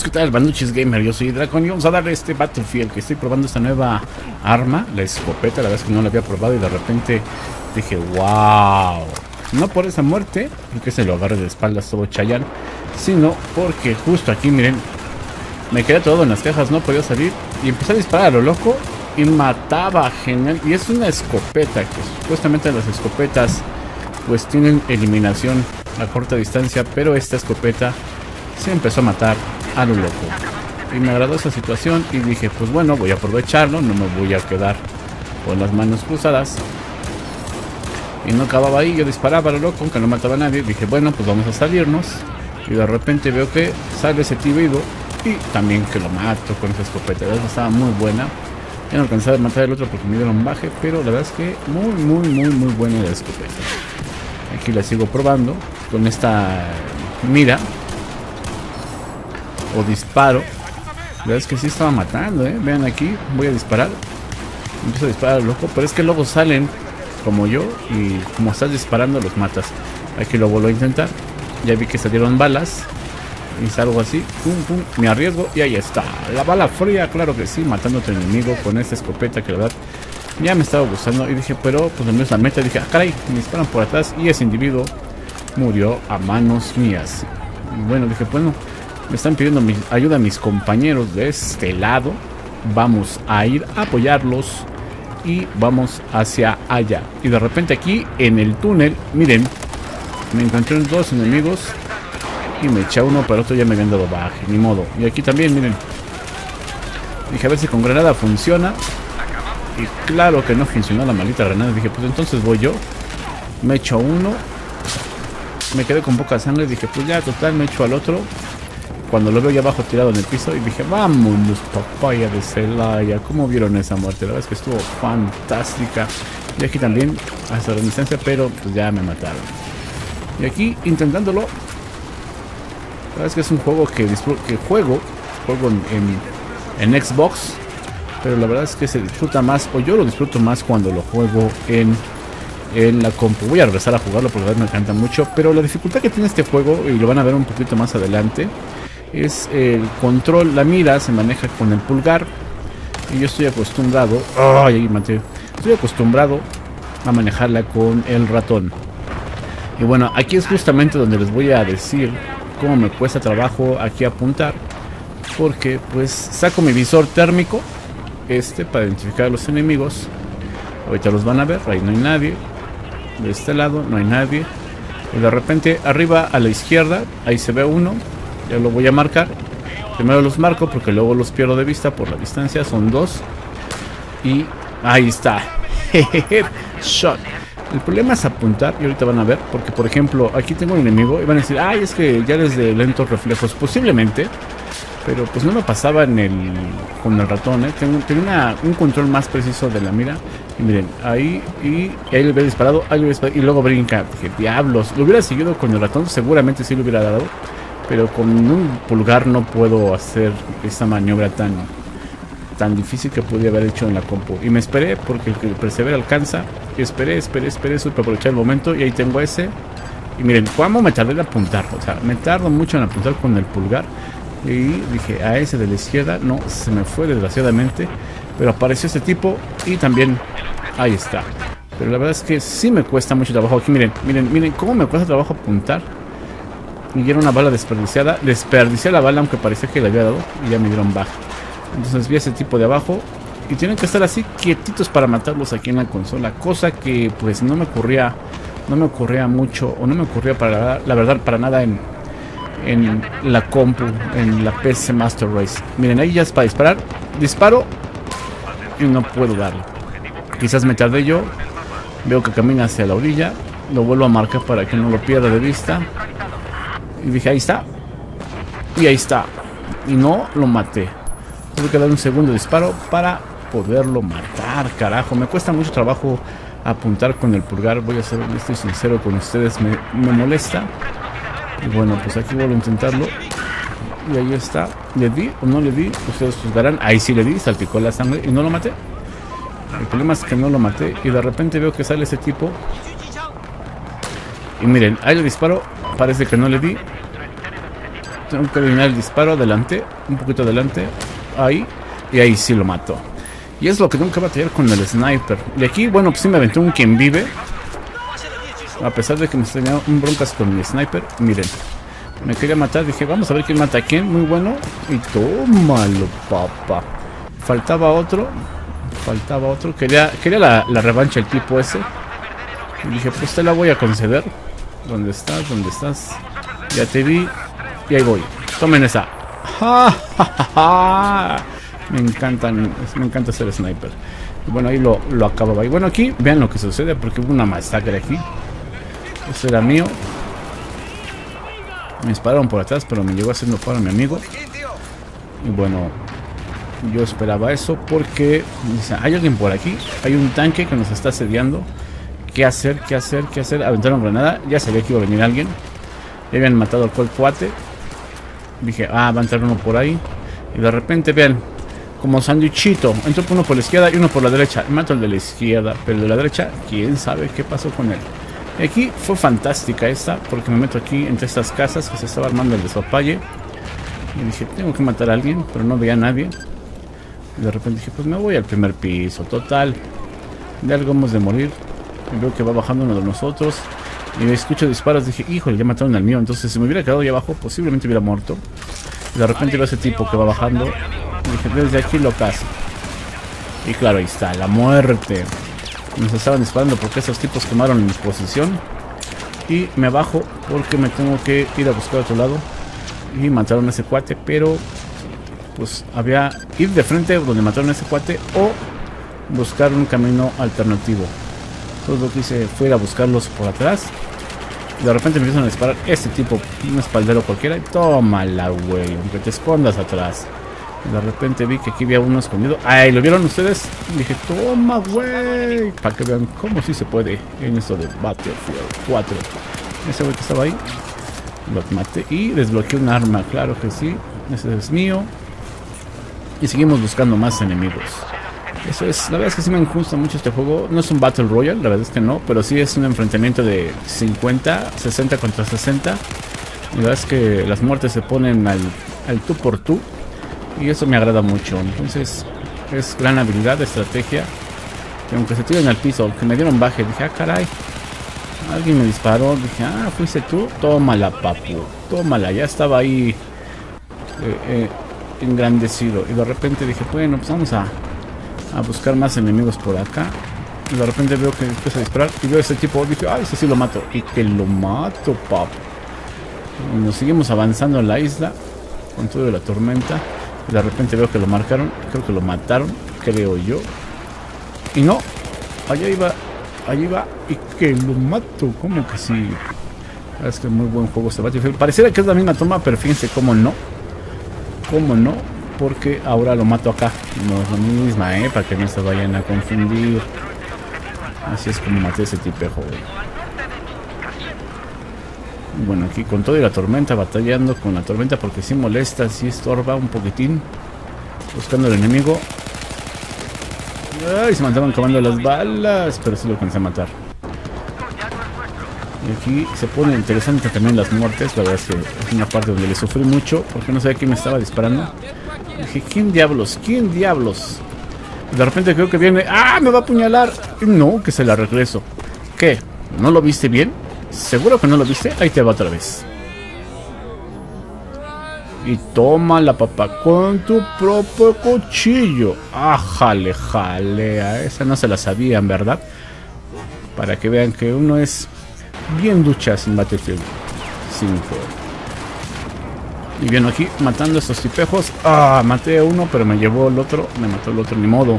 Pues qué tal, Banduchis Gamer, yo soy Dracon y vamos a darle este Battlefield que estoy probando esta nueva arma, la escopeta, la verdad es que no la había probado y de repente dije, wow. No por esa muerte, porque se lo agarre de espaldas todo Chayan, sino porque justo aquí, miren, me quedé todo en las cajas, no podía salir y empecé a disparar a lo loco y mataba genial. Y es una escopeta, que supuestamente las escopetas pues tienen eliminación a corta distancia, pero esta escopeta se empezó a matar a lo loco. Y me agradó esa situación y dije, pues bueno, voy a aprovecharlo, no me voy a quedar con las manos cruzadas. Y no acababa ahí, yo disparaba a lo loco, aunque no mataba a nadie. Dije, bueno, pues vamos a salirnos. Y de repente veo que sale ese tío vivo y también que lo mato con esa escopeta. La verdad estaba muy buena. Ya no alcanzaba a matar el otro porque me dieron baje, pero la verdad es que muy, muy, muy, muy buena la escopeta. Aquí la sigo probando con esta mira disparo. La verdad es que sí estaba matando, ¿eh? Vean aquí, voy a disparar. Empiezo a disparar loco, pero es que luego salen como yo y como estás disparando los matas. Aquí lo vuelvo a intentar. Ya vi que salieron balas. Y salgo así, pum, pum, me arriesgo y ahí está. La bala fría, claro que sí, matando a tu enemigo con esta escopeta que la verdad ya me estaba gustando. Y dije, pero pues no es la meta. dije, ah, caray, me disparan por atrás y ese individuo murió a manos mías. Bueno, dije, bueno, me están pidiendo ayuda a mis compañeros de este lado. Vamos a ir a apoyarlos y vamos hacia allá. Y de repente aquí en el túnel, miren, me encontré dos enemigos y me eché uno, pero otro ya me habían dado baje, ni modo. Y aquí también, miren, dije a ver si con granada funciona. Y claro que no funcionó la maldita granada. Dije, pues entonces voy yo. Me echo uno. Me quedé con poca sangre. Dije, pues ya, total, me echo al otro cuando lo veo ya abajo tirado en el piso y dije, vámonos papaya de Celaya. ¿Cómo vieron esa muerte? La verdad es que estuvo fantástica. Y aquí también hasta la distancia, pero pues ya me mataron. Y aquí intentándolo. La verdad es que es un juego que, que juego, juego en, en, Xbox. Pero la verdad es que se disfruta más, o yo lo disfruto más cuando lo juego en en la compu. Voy a regresar a jugarlo porque la verdad me encanta mucho. Pero la dificultad que tiene este juego, y lo van a ver un poquito más adelante, es el control, la mira se maneja con el pulgar y yo estoy acostumbrado, ay, estoy acostumbrado a manejarla con el ratón. Y bueno, aquí es justamente donde les voy a decir cómo me cuesta trabajo aquí apuntar, porque pues saco mi visor térmico, este, para identificar a los enemigos. Ahorita los van a ver, ahí no hay nadie. De este lado no hay nadie. Y de repente arriba a la izquierda, ahí se ve uno ya lo voy a marcar. Primero los marco porque luego los pierdo de vista por la distancia. Son dos. Y ahí está. Shot. El problema es apuntar y ahorita van a ver, porque por ejemplo, aquí tengo un enemigo y van a decir, ay, es que ya desde lentos reflejos, posiblemente, pero pues no me pasaba en el con el ratón, ¿eh? Tengo, tenía un control más preciso de la mira. Y miren, ahí y, ahí le hubiera disparado, ahí disparado y luego brinca. Dije, diablos, lo hubiera seguido con el ratón, seguramente sí lo hubiera dado pero con un pulgar no puedo hacer esa maniobra tan tan difícil que pude haber hecho en la compu. Y me esperé porque el persevera alcanza. Y esperé, esperé, esperé eso para aprovechar el momento. Y ahí tengo ese. Y miren, ¿cómo me tardé en apuntar? O sea, me tardo mucho en apuntar con el pulgar. Y dije, a ese de la izquierda, no, se me fue desgraciadamente. Pero apareció este tipo y también ahí está. Pero la verdad es que sí me cuesta mucho trabajo. Aquí miren, miren, miren cómo me cuesta trabajo apuntar y era una bala desperdiciada. Desperdicié la bala aunque parecía que le había dado y ya me dieron baja. Entonces vi a ese tipo de abajo y tienen que estar así quietitos para matarlos aquí en la consola. Cosa que pues no me ocurría, no me ocurría mucho o no me ocurría para la, verdad para nada en, en la compu, en la PC Master Race. Miren, ahí ya es para disparar. Disparo y no puedo darle. Quizás me tardé yo. Veo que camina hacia la orilla. Lo vuelvo a marcar para que no lo pierda de vista. Y dije, ahí está. Y ahí está. Y no lo maté. Tuve que dar un segundo disparo para poderlo matar, carajo. Me cuesta mucho trabajo apuntar con el pulgar. Voy a ser estoy sincero con ustedes. Me, molesta. Y bueno, pues aquí vuelvo a intentarlo. Y ahí está. ¿Le di o no le di? Ustedes juzgarán. Ahí sí le di. Salpicó la sangre y no lo maté. El problema es que no lo maté. Y de repente veo que sale ese tipo. Y miren, ahí le disparo. Parece que no le di. Tengo que adivinar el disparo adelante, un poquito adelante, ahí, y ahí sí lo mato. Y es lo que tengo que batallar con el sniper. Y aquí, bueno, pues sí me aventé un quien vive. A pesar de que me tenía un broncas con mi sniper, miren. Me quería matar, dije, vamos a ver quién mata a quién, muy bueno. Y tómalo, papá. Faltaba otro, faltaba otro. Quería, quería la, la revancha el tipo ese. Y dije, pues te la voy a conceder. ¿Dónde estás? ¿Dónde estás? Ya te vi. Y ahí voy. Tomen esa. Me encantan, me encanta ser sniper. Bueno, ahí lo, lo acababa. Y bueno, aquí vean lo que sucede porque hubo una masacre aquí. Ese era mío. Me dispararon por atrás, pero me llegó haciendo para mi amigo. Y bueno, yo esperaba eso porque hay alguien por aquí, hay un tanque que nos está asediando. ¿Qué hacer? ¿Qué hacer? ¿Qué hacer? Aventaron granada, ya sabía que iba a venir alguien. Ya habían matado al cuate. Dije, ah, va a entrar uno por ahí. Y de repente, vean, como sándwichito. Entró uno por la izquierda y uno por la derecha. Mato el de la izquierda, pero el de la derecha, quién sabe qué pasó con él. Y aquí fue fantástica esta, porque me meto aquí entre estas casas que se estaba armando el desopalle. Y dije, tengo que matar a alguien, pero no veía a nadie. Y de repente dije, pues me voy al primer piso. Total, de algo hemos de morir. Y veo que va bajando uno de nosotros. Y escucho disparos. Dije, híjole, ya mataron al mío. Entonces, si me hubiera quedado ahí abajo, posiblemente hubiera muerto. De repente veo ese tipo que va bajando. Dije, desde aquí lo caso. Y claro, ahí está, la muerte. Nos estaban disparando porque esos tipos tomaron mi posición. Y me bajo porque me tengo que ir a buscar a otro lado. Y mataron a ese cuate, pero pues había ir de frente donde mataron a ese cuate o buscar un camino alternativo. Todo lo que hice fue ir a buscarlos por atrás. De repente me empiezan a disparar este tipo, un espaldero cualquiera. Y tómala, güey, aunque te escondas atrás. De repente vi que aquí había uno escondido. ¡Ay! ¿Lo vieron ustedes? Y dije, toma, güey. Para que vean cómo sí se puede en esto de Battlefield 4. Ese güey que estaba ahí. Lo maté y desbloqueé un arma, claro que sí. Ese es mío. Y seguimos buscando más enemigos. Eso es, la verdad es que sí me gusta mucho este juego. No es un Battle Royale, la verdad es que no, pero sí es un enfrentamiento de 50, 60 contra 60. Y la verdad es que las muertes se ponen al, al tú por tú. Y eso me agrada mucho. Entonces, es gran habilidad, estrategia. Que aunque se tiren al piso, que me dieron baje, dije, ah, caray. Alguien me disparó, dije, ah, fuiste tú. Tómala, papu. Tómala, ya estaba ahí eh, eh, engrandecido. Y de repente dije, bueno, pues vamos a a buscar más enemigos por acá. Y de repente veo que empieza a disparar y veo a ese tipo. Dije, ay, ese sí lo mato. Y que lo mato, pap. nos seguimos avanzando en la isla con toda la tormenta. Y de repente veo que lo marcaron. Creo que lo mataron, creo yo. Y no, allá iba, allá iba y que lo mato. como que sí? Es que muy buen juego este Battlefield. Pareciera que es la misma toma, pero fíjense cómo no. Cómo no porque ahora lo mato acá. No es la misma, ¿eh? Para que no se vayan a confundir. Así es como maté ese tipejo, Bueno, aquí con todo y la tormenta, batallando con la tormenta porque si molesta, si estorba un poquitín. Buscando al enemigo. Ay, se me estaban acabando las balas, pero sí lo alcancé a matar. Y aquí se pone interesante también las muertes. La verdad es que es una parte donde le sufrí mucho porque no sabía quién me estaba disparando. Dije, ¿quién diablos? ¿Quién diablos? De repente creo que viene. ¡Ah! Me va a apuñalar. No, que se la regreso. ¿Qué? ¿No lo viste bien? ¿Seguro que no lo viste? Ahí te va otra vez. Y toma la papá con tu propio cuchillo. Ah, jale, jale. Esa no se la sabían, ¿verdad? Para que vean que uno es bien duchas en Battlefield 5. Y viene aquí matando a estos tipejos. Ah, maté a uno, pero me llevó el otro. Me mató el otro, ni modo.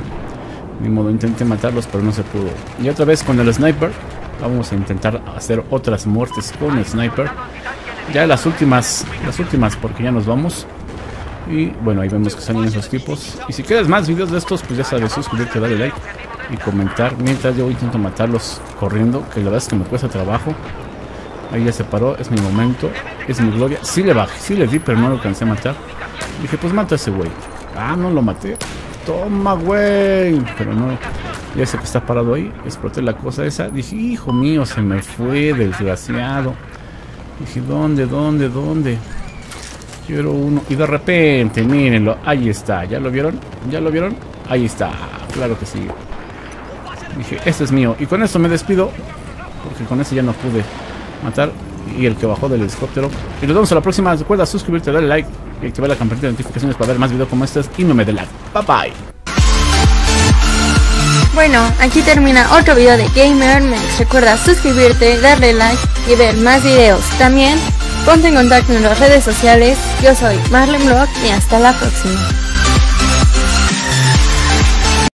Ni modo, intenté matarlos, pero no se pudo. Y otra vez con el sniper. Vamos a intentar hacer otras muertes con el sniper. Ya las últimas, las últimas, porque ya nos vamos. Y bueno, ahí vemos que salen esos tipos. Y si quieres más videos de estos, pues ya sabes, suscribirte, darle like y comentar. Mientras yo intento matarlos corriendo, que la verdad es que me cuesta trabajo. Ahí ya se paró, es mi momento, es mi gloria. Sí le bajé, sí le di, pero no lo alcancé a matar. Dije, pues mata a ese güey. Ah, no lo maté. Toma, güey. Pero no, ya que está parado ahí. Exploté la cosa esa. Dije, hijo mío, se me fue, desgraciado. Dije, ¿dónde, dónde, dónde? Quiero uno. Y de repente, mírenlo. Ahí está. ¿Ya lo vieron? ¿Ya lo vieron? Ahí está. Claro que sí. Dije, este es mío. Y con esto me despido. Porque con ese ya no pude matar. Y el que bajó del helicóptero. Y nos vemos a la próxima. Recuerda suscribirte, darle like y activar la campanita de notificaciones para ver más videos como estos. Y no me dé like. Bye bye. Bueno, aquí termina otro video de Gamer Mex. Recuerda suscribirte, darle like y ver más videos. También ponte en contacto en las redes sociales. Yo soy Marlene Block y hasta la próxima.